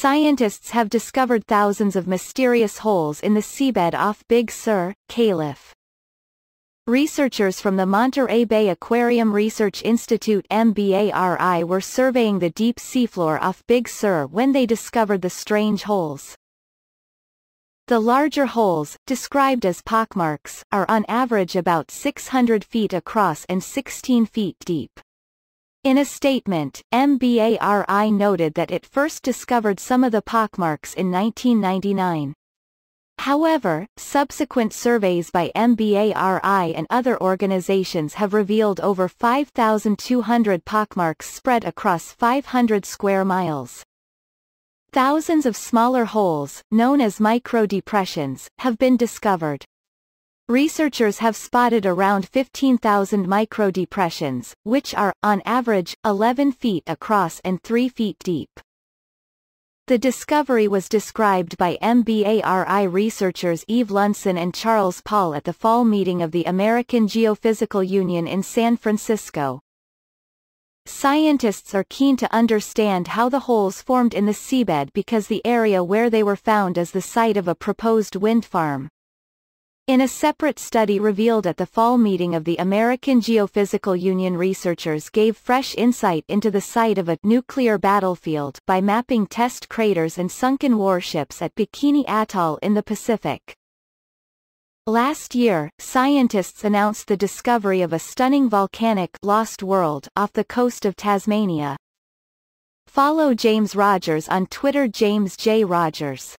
Scientists have discovered thousands of mysterious holes in the seabed off Big Sur, Calif. Researchers from the Monterey Bay Aquarium Research Institute MBARI were surveying the deep seafloor off Big Sur when they discovered the strange holes. The larger holes, described as pockmarks, are on average about 600 feet across and 16 feet deep. In a statement, MBARI noted that it first discovered some of the pockmarks in 1999. However, subsequent surveys by MBARI and other organizations have revealed over 5,200 pockmarks spread across 500 square miles. Thousands of smaller holes, known as microdepressions, have been discovered. Researchers have spotted around 15,000 microdepressions, which are, on average, 11 feet across and 3 feet deep. The discovery was described by MBARI researchers Eve Lundsten and Charles Paull at the fall meeting of the American Geophysical Union in San Francisco. Scientists are keen to understand how the holes formed in the seabed because the area where they were found is the site of a proposed wind farm. In a separate study revealed at the fall meeting of the American Geophysical Union researchers gave fresh insight into the site of a nuclear battlefield by mapping test craters and sunken warships at Bikini Atoll in the Pacific. Last year, scientists announced the discovery of a stunning volcanic lost world off the coast of Tasmania. Follow James Rogers on Twitter James J. Rogers